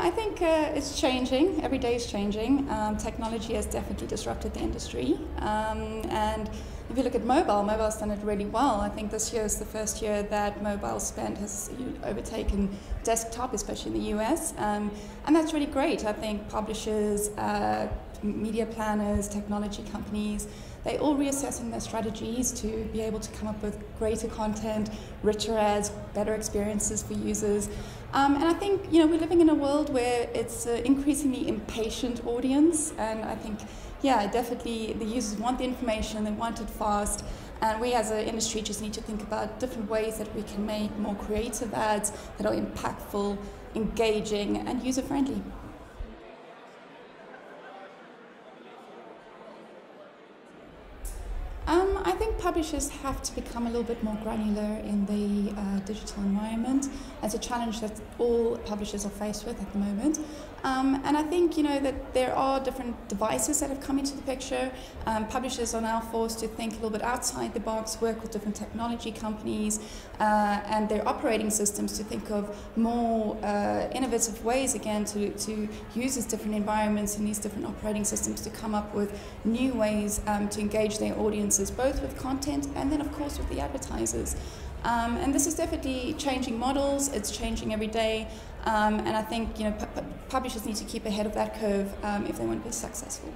I think uh, it's changing. Every day is changing. Um, technology has definitely disrupted the industry. Um, and if you look at mobile, mobile's done it really well. I think this year is the first year that mobile spend has overtaken desktop, especially in the US. Um, and that's really great. I think publishers, uh, media planners, technology companies, they all reassessing their strategies to be able to come up with greater content, richer ads, better experiences for users. Um, and I think you know we're living in a world where it's an increasingly impatient audience, and I think yeah, definitely the users want the information, they want it fast, and we as an industry just need to think about different ways that we can make more creative ads that are impactful, engaging, and user friendly. Um, I think publishers have to become a little bit more granular in the uh, digital environment. It's a challenge that all publishers are faced with at the moment. Um, and I think you know that there are different devices that have come into the picture. Um, publishers are now forced to think a little bit outside the box, work with different technology companies uh, and their operating systems to think of more uh, innovative ways again to, to use these different environments and these different operating systems to come up with new ways um, to engage their audiences, both with content and then of course with the advertisers. Um, and this is definitely changing models, it's changing every day. Um, and I think you know, publishers need to keep ahead of that curve um, if they want to be successful.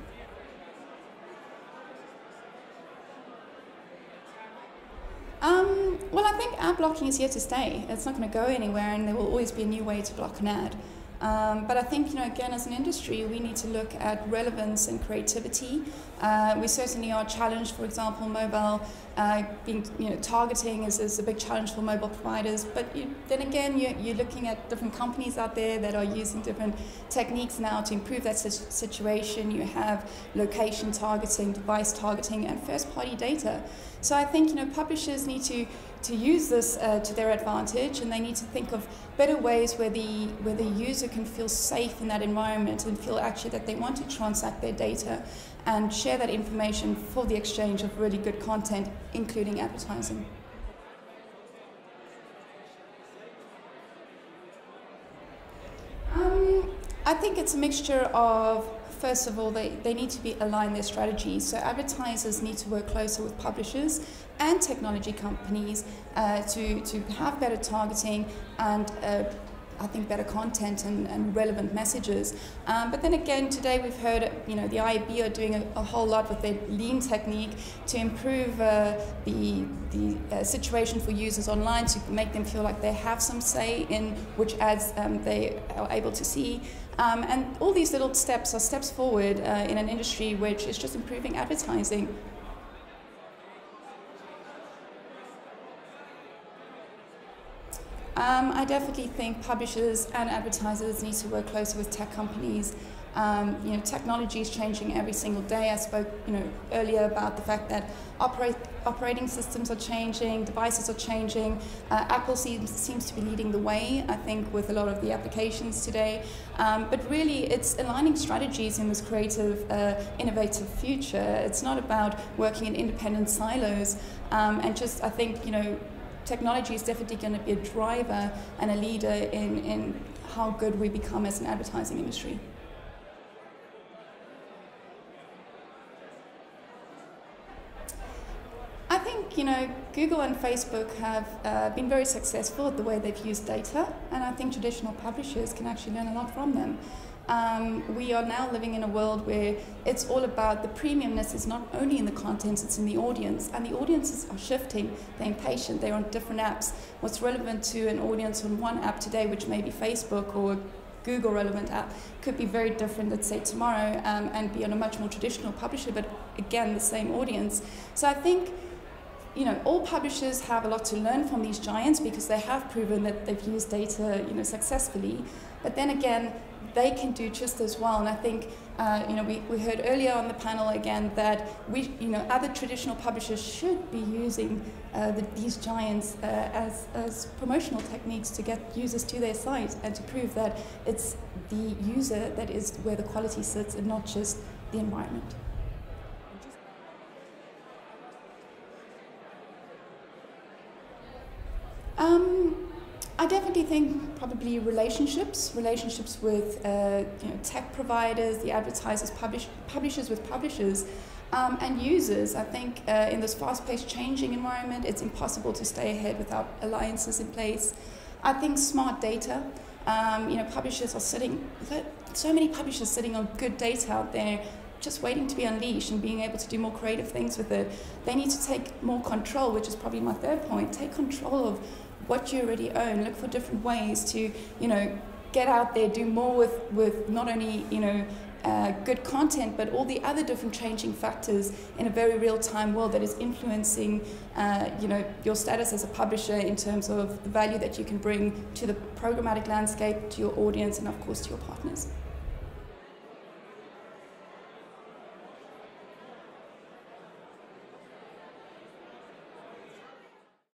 Um, well, I think ad blocking is here to stay. It's not going to go anywhere, and there will always be a new way to block an ad. Um, but I think, you know, again, as an industry, we need to look at relevance and creativity. Uh, we certainly are challenged, for example, mobile uh, being, you know, targeting is, is a big challenge for mobile providers. But you, then again, you're, you're looking at different companies out there that are using different techniques now to improve that situation. You have location targeting, device targeting, and first-party data. So I think, you know, publishers need to to use this uh, to their advantage and they need to think of better ways where the where the user can feel safe in that environment and feel actually that they want to transact their data and share that information for the exchange of really good content including advertising um, I think it's a mixture of first of all, they, they need to be align their strategies. So advertisers need to work closer with publishers and technology companies uh, to, to have better targeting and uh, I think better content and, and relevant messages. Um, but then again, today we've heard, you know, the IAB are doing a, a whole lot with their lean technique to improve uh, the, the uh, situation for users online to make them feel like they have some say in which ads um, they are able to see. Um, and all these little steps are steps forward uh, in an industry which is just improving advertising. Um, I definitely think publishers and advertisers need to work closer with tech companies um, you know, technology is changing every single day. I spoke, you know, earlier about the fact that operate, operating systems are changing, devices are changing. Uh, Apple seems, seems to be leading the way, I think, with a lot of the applications today. Um, but really, it's aligning strategies in this creative, uh, innovative future. It's not about working in independent silos. Um, and just, I think, you know, technology is definitely going to be a driver and a leader in, in how good we become as an advertising industry. I think you know, Google and Facebook have uh, been very successful at the way they've used data, and I think traditional publishers can actually learn a lot from them. Um, we are now living in a world where it's all about the premiumness is not only in the content, it's in the audience. And the audiences are shifting, they're impatient, they're on different apps. What's relevant to an audience on one app today, which may be Facebook or Google relevant app, could be very different, let's say tomorrow, um, and be on a much more traditional publisher, but again, the same audience. So I think you know, all publishers have a lot to learn from these giants because they have proven that they've used data, you know, successfully. But then again, they can do just as well. And I think, uh, you know, we, we heard earlier on the panel again that we, you know, other traditional publishers should be using uh, the, these giants uh, as, as promotional techniques to get users to their site and to prove that it's the user that is where the quality sits and not just the environment. Um, I definitely think probably relationships, relationships with uh, you know, tech providers, the advertisers, publish, publishers with publishers, um, and users. I think uh, in this fast-paced, changing environment, it's impossible to stay ahead without alliances in place. I think smart data. Um, you know, publishers are sitting. So many publishers sitting on good data out there just waiting to be unleashed and being able to do more creative things with it. They need to take more control, which is probably my third point. Take control of what you already own. Look for different ways to, you know, get out there, do more with, with not only, you know, uh, good content, but all the other different changing factors in a very real-time world that is influencing, uh, you know, your status as a publisher in terms of the value that you can bring to the programmatic landscape, to your audience, and of course to your partners.